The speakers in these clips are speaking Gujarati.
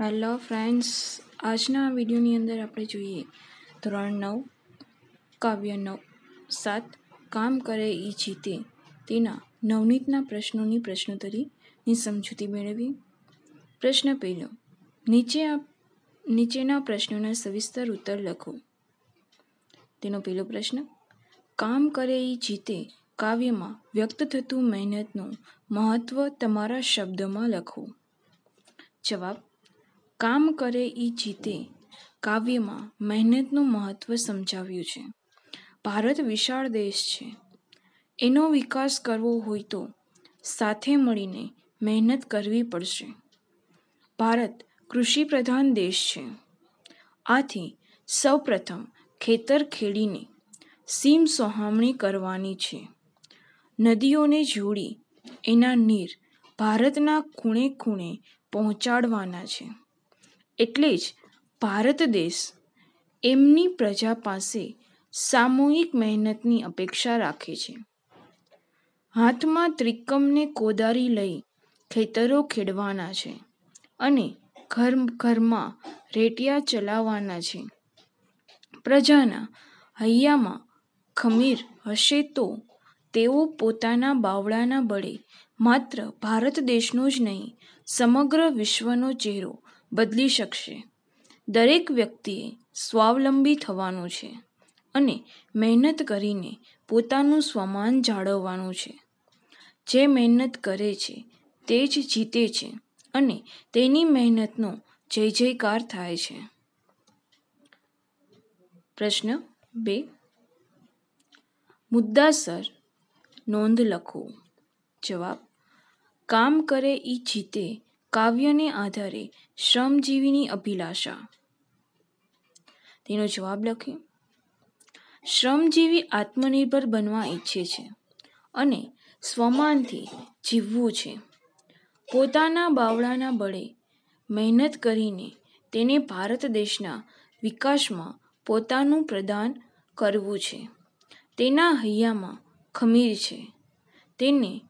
હેલો ફ્રેન્ડ્સ આજના વિડીયોની અંદર આપણે જોઈએ ધોરણ નવ, કાવ્ય નવ, સાત, કામ કરે એ જીતે. તેના નવનીતના પ્રશ્નોની પ્રશ્નોત્તરીની સમજૂતી મેળવી. પ્રશ્ન પહેલો, નીચે આપ, નીચેના પ્રશ્નોના સવિસ્તર ઉત્તર લખો. તેનો પહેલો પ્રશ્ન, કામ કરે એ જીતે કાવ્યમાં વ્યક્ત થતું મહેનતનું મહત્ત્વ તમારા શબ્દમાં લખો. જવાબ કામ કરે એ જીતે. કાવ્યમાં મહેનતનું મહત્વ સમજાવ્યું છે. ભારત વિશાળ દેશ છે. એનો વિકાસ કરવો હોય તો સાથે મળીને મહેનત કરવી પડશે. ભારત કૃષિ પ્રધાન દેશ છે. આથી સૌપ્રથમ ખેતર ખેડીને સીમ સોહામણી કરવાની છે. નદીઓને જોડી એના નીર ભારતના ખૂણે ખૂણે પહોંચાડવાના છે. એટલે જ ભારત દેશ એમની પ્રજા પાસે સામૂહિક મહેનતની અપેક્ષા રાખે છે. હાથમાં ત્રિકમને કોદારી લઈ ખેતરો ખેડવાના છે અને ઘર, ઘરમાં રેટિયા ચલાવવાના છે. પ્રજાના હૈયામાં ખમીર હશે તો તેઓ પોતાના બાવળાના બળે માત્ર ભારત દેશનો જ નહીં, સમગ્ર વિશ્વનો ચહેરો બદલી શકશે. દરેક વ્યક્તિએ સ્વાવલંબી થવાનું છે અને મહેનત કરીને પોતાનું સ્વમાન જાળવવાનું છે. જે મહેનત કરે છે, તે જ જીતે છે અને તેની મહેનતનો જય જયકાર થાય છે. પ્રશ્ન બે. મુદ્દાસર નોંધ લખો. જવાબ, કામ કરે એ જીતે કાવ્યને આધારે શ્રમજીવીની અભિલાષા. તેનો જવાબ લખ્યો શ્રમજીવી આત્મનિર્ભર બનવા ઈચ્છે છે અને સ્વમાનથી જીવવું છે. પોતાના બાવળાના બળે મહેનત કરીને તેને ભારત દેશના વિકાસમાં પોતાનું પ્રદાન કરવું છે. તેના હૈયામાં ખમીર છે. તેને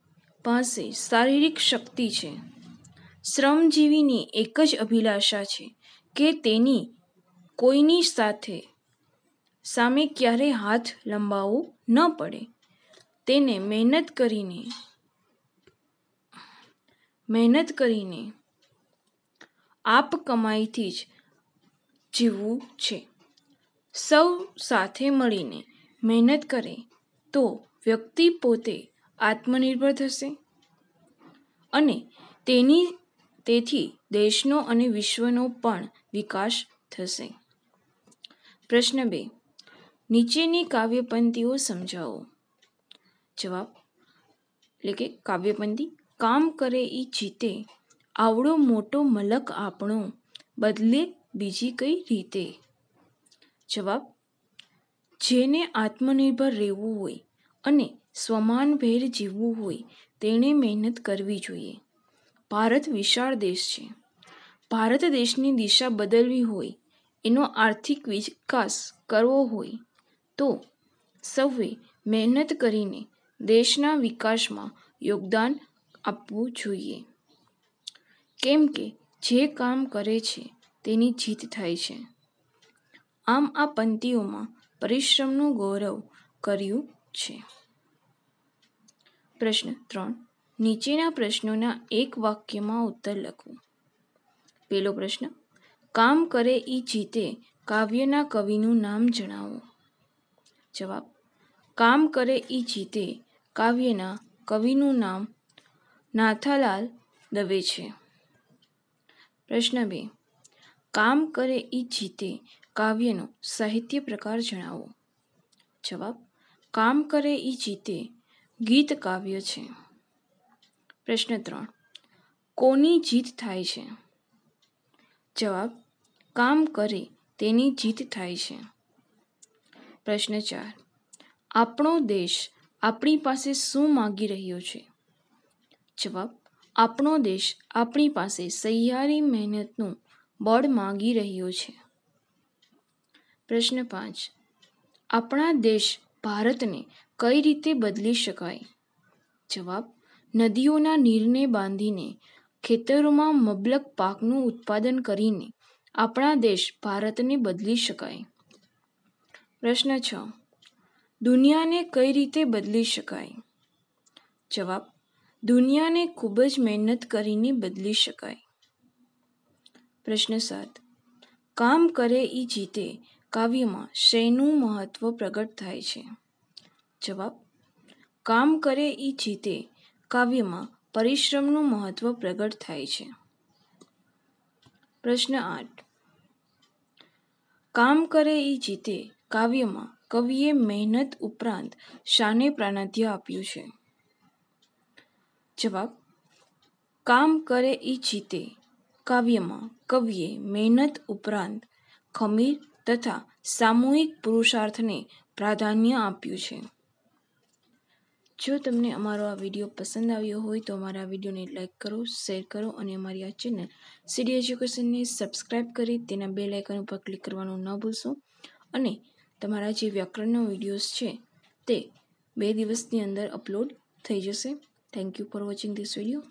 પાસે શારીરિક શક્તિ છે. શ્રમજીવીની એક જ અભિલાષા છે કે તેની કોઈની સાથે સામે ક્યારે હાથ લંબાવવો ન પડે. તેને મહેનત કરીને મહેનત કરીને આપ કમાઈથી જ જીવવું છે. સૌ સાથે મળીને મહેનત કરે તો વ્યક્તિ પોતે આત્મનિર્ભર થશે અને તેની તેથી દેશનો અને વિશ્વનો પણ વિકાસ થશે. પ્રશ્ન બે. નીચેની કાવ્યપંક્તિઓ સમજાવો. જવાબ. એટલે કે કાવ્યપંક્તિ, કામ કરે એ જીતે, આવડો મોટો મલક આપણો, બદલે બીજી કઈ રીતે? જવાબ. જેને આત્મનિર્ભર રહેવું હોય અને સ્વમાનભેર જીવવું હોય, તેણે મહેનત કરવી જોઈએ. ભારત વિશાળ દેશ છે. ભારત દેશની દિશા બદલવી હોય, એનો આર્થિક વિકાસ કરવો હોય, તો સૌએ મહેનત કરીને દેશના વિકાસમાં યોગદાન આપવું જોઈએ. કેમ કે જે કામ કરે છે, તેની જીત થાય છે. આમ આ પંક્તિઓમાં પરિશ્રમનું ગૌરવ કર્યું છે. પ્રશ્ન ત્રણ. નીચેના પ્રશ્નોના એક વાક્યમાં ઉત્તર લખો પહેલો પ્રશ્ન, કામ કરે એ જીતે, કાવ્યના કવિનું નામ જણાવો. જવાબ, કામ કરે એ જીતે, કાવ્યના કવિનું નામ નાથાલાલ દવે છે. પ્રશ્ન બે, કામ કરે એ જીતે, કાવ્યનો સાહિત્ય પ્રકાર જણાવો. જવાબ, કામ કરે એ જીતે, ગીત કાવ્ય છે. પ્રશ્ન ત્રણ. કોની જીત થાય છે? જવાબ, કામ કરે તેની જીત થાય છે. પ્રશ્ન ચાર. આપણો દેશ આપણી પાસે શું માગી રહ્યો છે? જવાબ, આપણો દેશ આપણી પાસે સહિયારી મહેનતનું બળ માગી રહ્યો છે. પ્રશ્ન પાંચ. આપણા દેશ ભારતને કઈ રીતે બદલી શકાય? જવાબ નદીઓના નીરને બાંધીને, ખેતરોમાં મબલક પાકનું ઉત્પાદન કરીને આપણા દેશ ભારતને બદલી શકાય. પ્રશ્ન છ. દુનિયાને કઈ રીતે બદલી શકાય? જવાબ. દુનિયાને ખૂબ જ મહેનત કરીને બદલી શકાય. પ્રશ્ન સાત. કામ કરે એ જીતે, કાવ્યમાં શેનું મહત્વ પ્રગટ થાય છે. જવાબ. કામ કરે એ જીતે કાવ્યમાં પરિશ્રમનું મહત્વ પ્રગટ થાય છે. પ્રશ્ન આઠ. કામ કરે એ જીતે કાવ્યમાં કવિએ મહેનત ઉપરાંત શાને પ્રાણાધ્ય આપ્યું છે. જવાબ. કામ કરે એ જીતે કાવ્યમાં કવિએ મહેનત ઉપરાંત ખમીર તથા સામૂહિક પુરુષાર્થને પ્રાધાન્ય આપ્યું છે. જો તમને અમારો આ વીડિયો પસંદ આવ્યો હોય તો અમારા વિડીયોને લાઇક કરો, શેર કરો અને અમારી આ ચેનલ સીડી એજ્યુકેશનને સબસ્ક્રાઈબ કરી તેના બે લાઇકન ઉપર ક્લિક કરવાનું ન ભૂલશો. અને તમારા જે વ્યાકરણનો વિડીયોઝ છે તે બે દિવસની અંદર અપલોડ થઈ જશે. Thank you for watching this video